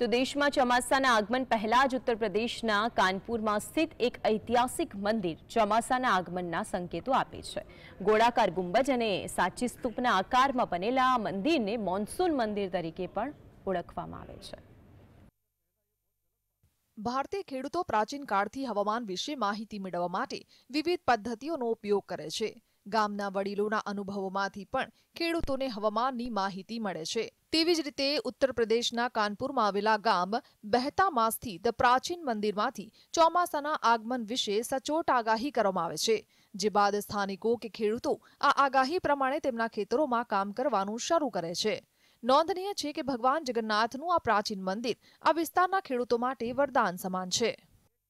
તો દેશમાં ચોમાસાના આગમન પહેલા જ ઉત્તર પ્રદેશના કાનપુરમાં સ્થિત એક ઐતિહાસિક મંદિર ચોમાસાના આગમનના સંકેતો આપે છે. ગોળાકાર ગુંબજ અને સાચી સ્તૂપના આકારમાં બનેલા આ મંદિરને મોન્સૂન મંદિર તરીકે પણ ઓળખવામાં આવે છે. ભારતીય ખેડૂતો પ્રાચીન કાળથી હવામાન વિશે માહિતી મેળવવા માટે વિવિધ પદ્ધતિઓનો ઉપયોગ કરે છે. ગામના વડીલોના અનુભવોમાંથી પણ ખેડૂતોને હવામાનની માહિતી મળે છે તેવી જ રીતે ઉત્તર પ્રદેશના કાનપુરમાં આવેલા ગામ બહેતામાં સ્થિત પ્રાચીન મંદિરમાંથી ચોમાસાના આગમન વિશે સચોટ આગાહી કરવામાં આવે છે જે બાદ સ્થાનિકો કે ખેડૂતો આ આગાહી પ્રમાણે તેમના ખેતરોમાં કામ કરવાનું શરૂ કરે છે નોંધનીય છે કે ભગવાન જગન્નાથનું આ પ્રાચીન મંદિર આ વિસ્તારના ખેડૂતો માટે વરદાન સમાન છે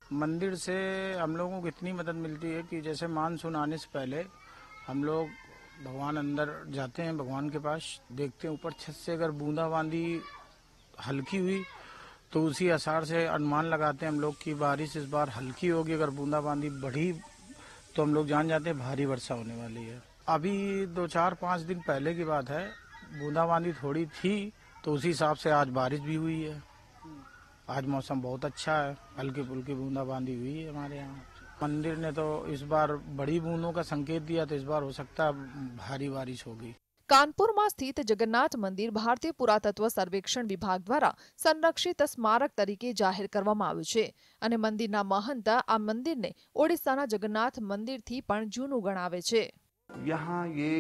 मंदिर से हम लोगों को इतनी मदद मिलती है कि जैसे मानसून आने से पहले हम लोग भगवान अंदर जाते हैं, भगवान के पास, देखते हैं ऊपर छत से अगर बूंदाबांदी हल्की हुई तो उसी आसार से अनुमान लगाते हैं हम लोग की बारिश इस बार हल्की होगी, अगर बूंदाबांदी बढ़ी तो हम लोग जान जाते हैं भारी वर्षा होने वाली है। अभी दो चार पाँच दिन पहले की बात है, बूंदाबांदी थोड़ी थी तो उसी हिसाब से आज बारिश भी हुई है। आज मौसम बहुत अच्छा है हल्की फुल्की बूंदाबांदी हुई है हमारे यहाँ। मंदिर ने तो इस बार बड़ी बूंदों का संकेत दिया तो इस बार हो सकता है भारी बारिश होगी કાનપુરમાં સ્થિત જગન્નાથ મંદિર ભારતીય પુરાતત્વ સર્વેક્ષણ વિભાગ દ્વારા સંરક્ષિત સ્મારક તરીકે જાહેર કરવામાં આવ્યું છે અને મંદિરના મહંત આ મંદિરને ઓડિશાના જગન્નાથ મંદિરથી પણ જૂનું ગણાવે છે यहाँ ये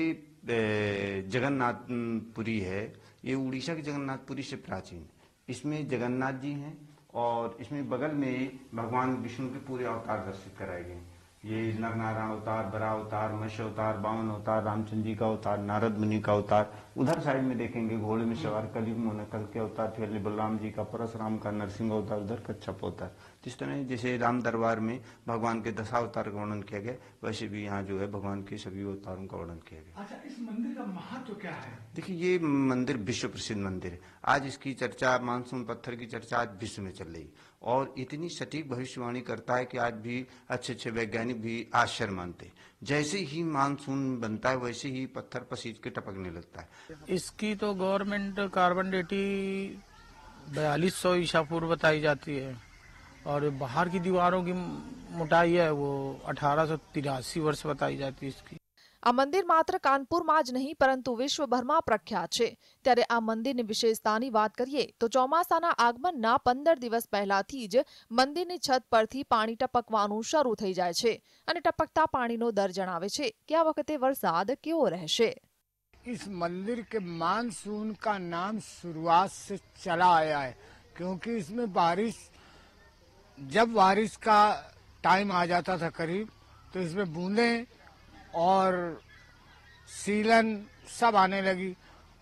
जगन्नाथपुरी है ये उड़ीसा के जगन्नाथपुरी से प्राचीन इसमें जगन्नाथ जी हैं और इसमें बगल में भगवान विष्णु के पूरे अवतार दर्शित कराए गए ये नर नारायण अवतार, बरा अवतार मश अवतार बावन अवतार, रामचंद्र जी का अवतार, नारद मुनि का अवतार उधर साइड में देखेंगे घोड़े में सवार कलयुग में कल के अवतार फिर बलराम जी का परशुराम का नरसिंह अवतार उधर कच्छप अवतार। जिस तरह जैसे राम दरबार में भगवान के दशावतार का वर्णन किया गया वैसे भी यहाँ जो है भगवान के सभी अवतारों का वर्णन किया गया। अच्छा इस मंदिर का महत्व तो क्या है? देखिए ये मंदिर विश्व प्रसिद्ध मंदिर है। आज इसकी चर्चा मानसून पत्थर की चर्चा आज विश्व में चल रही और इतनी सटीक भविष्यवाणी करता है कि आज भी अच्छे अच्छे वैज्ञानिक भी आश्चर्य मानते जैसे ही मानसून बनता है, वैसे ही पत्थर पसीज के टपकने लगता है। इसकी तो गवर्नमेंट कार्बन डेटी बयालीस सौ ईशा पूर्व बताई जाती है। और बाहर की दीवारों की मोटाई है वो अठारह सौ तिरासी वर्ष बताई जाती है इसकी। આ મંદિર માત્ર કાનપુરમાં જ નહીં પરંતુ વિશ્વભરમાં પ્રખ્યાત છે ત્યારે આ મંદિરની વિશેષતાની વાત કરીએ તો ચોમાસાના આગમનના પંદર દિવસ પહેલાથી જ મંદિરની છત પરથી પાણી ટપકવાનું શરૂ થઈ જાય છે અને ટપકતા પાણીનો દર જણાવે છે કે આ વખતે વરસાદ કેવો રહેશે इस मंदिर के मानसून का नाम शुरुआत से चला आया है क्योंकि इसमें बारिश जब बारिश का टाइम आ जाता था करीब तो इसमें बूंदे और सीलन सब आने लगी।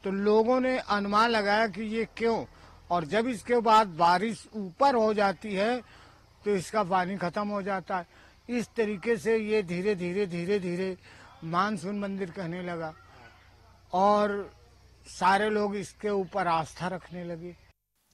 तो लोगों ने अनुमान लगाया कि ये क्यों? और जब इसके बाद बारिश ऊपर हो जाती है तो इसका पानी खत्म हो जाता है। इस तरीके से ये धीरे धीरे धीरे धीरे मानसून मंदिर कहने लगा। और सारे लोग इसके ऊपर आस्था रखने लगे।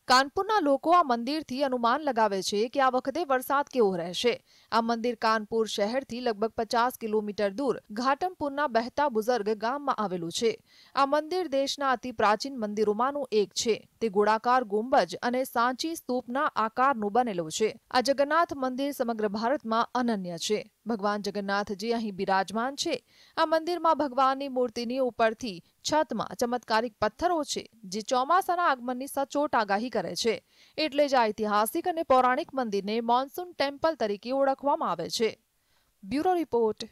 કાનપુરના લોકો આ મંદિરથી અનુમાન લગાવે છે કે આ વખતે વરસાદ કેવો રહેશે. આ મંદિર કાનપુર શહેરથી લગભગ પચાસ કિલોમીટર દૂર ઘાટમપુરના બહેતા બુઝર્ગ ગામમાં આવેલું છે. આ મંદિર દેશના અતિ પ્રાચીન મંદિરોમાંનું એક છે. તે ગોળાકાર ગુંબજ અને સાંચી સ્તૂપના આકારનું બનેલું છે. આ જગન્નાથ મંદિર સમગ્ર ભારતમાં અનન્ય છે. ભગવાન જગન્નાથજી અહીં બિરાજમાન છે. આ મંદિરમાં ભગવાનની મૂર્તિની ઉપરથી છતમાં ચમત્કારિક પથ્થરો છે, જે ચોમાસાના આગમનની સચોટ આગાહી કરે છે. એટલે જ આ ઐતિહાસિક અને પૌરાણિક મંદિરને મોન્સૂન ટેમ્પલ તરીકે ઓળખવામાં આવે છે. Bureau report